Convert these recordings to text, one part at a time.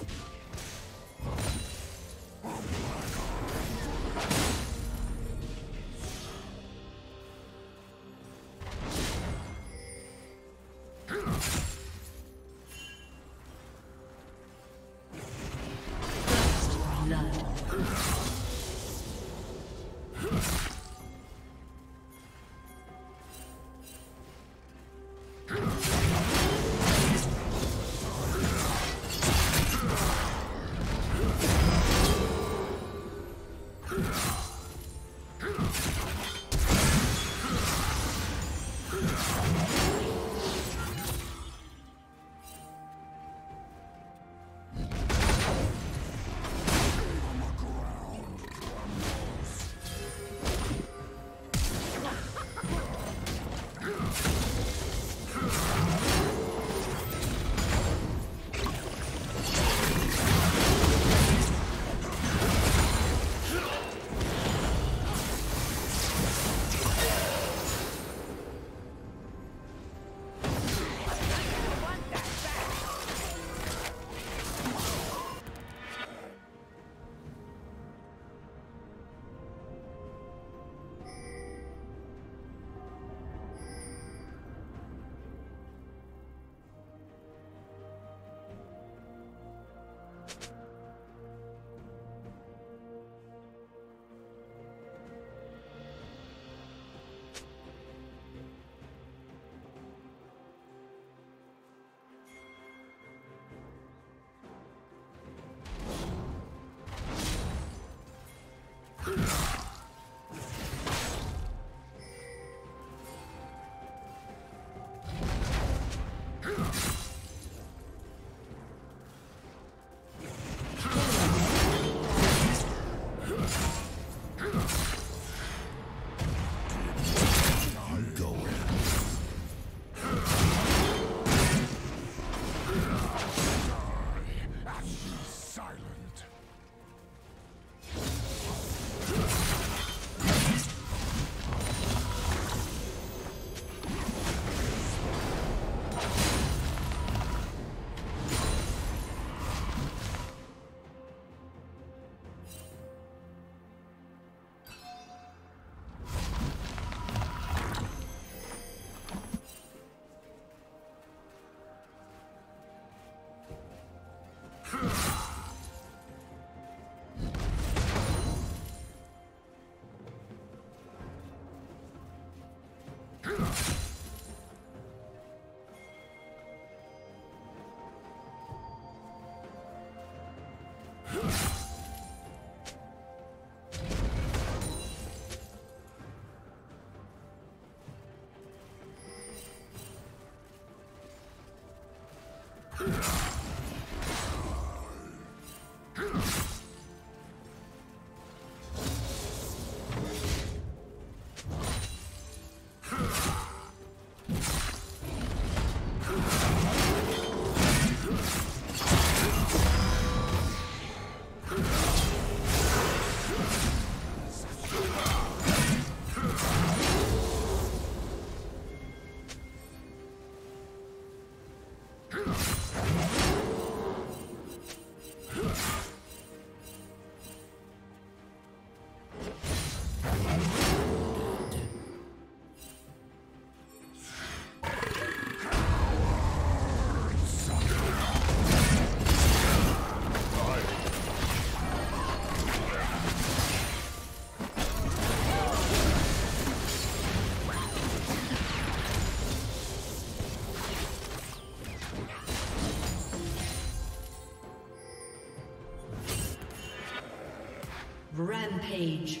you Yeah. Rampage.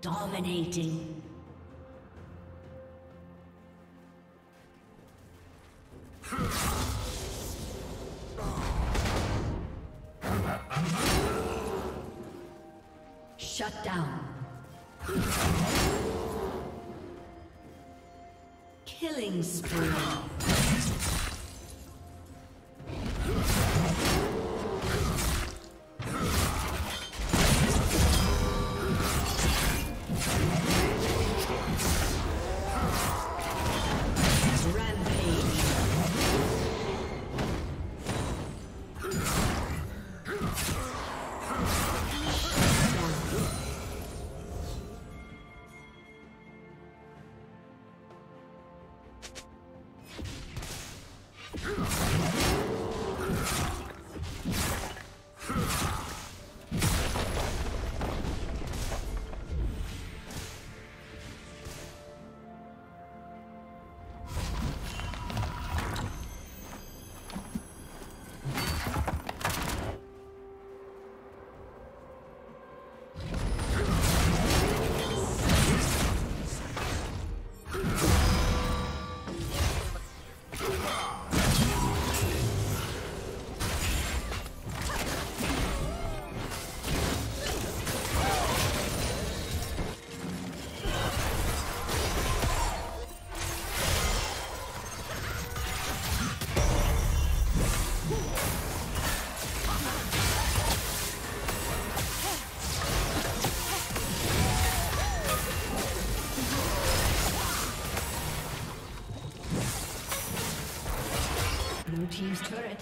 Dominating. Shut down. Killing spree.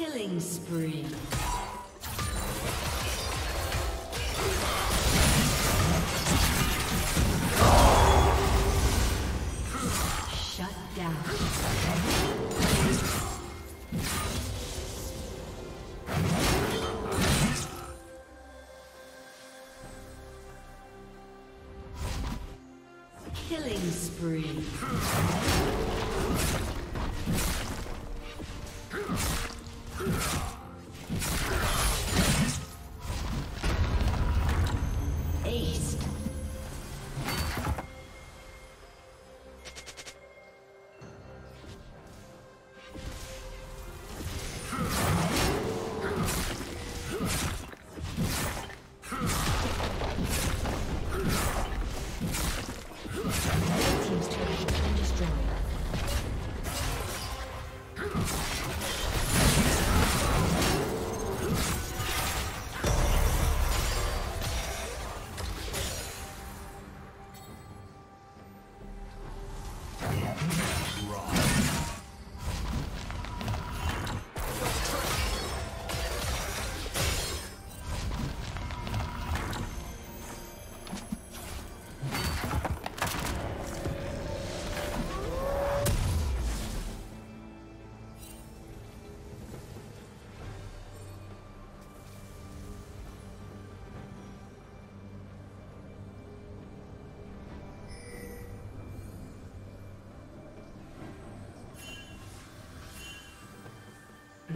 Killing spree.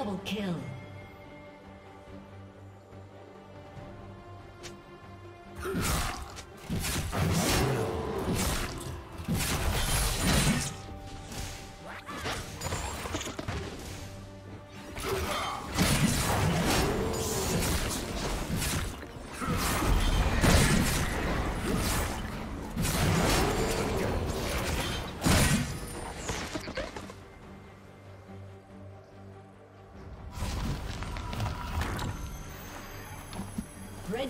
double kill.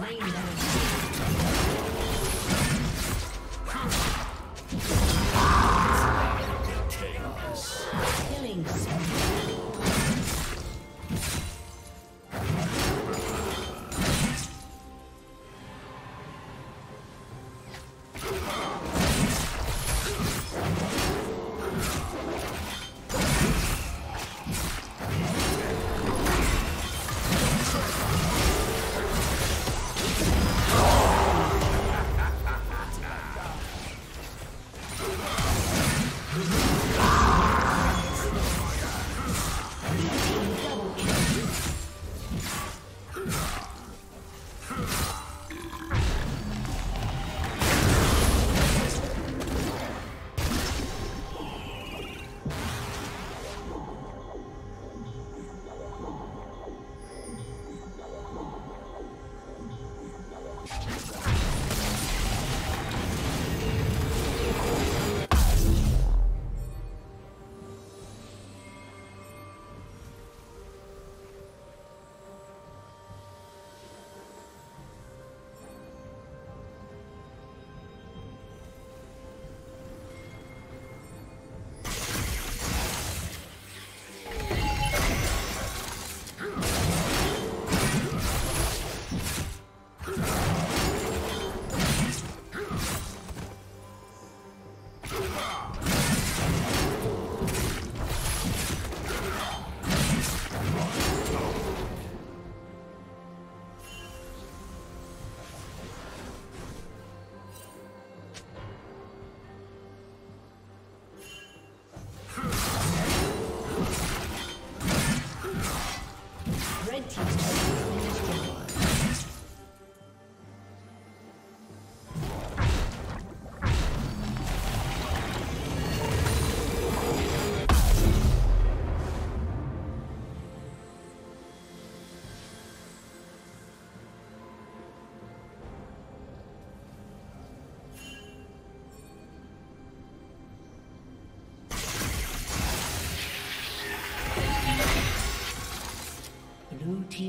Slain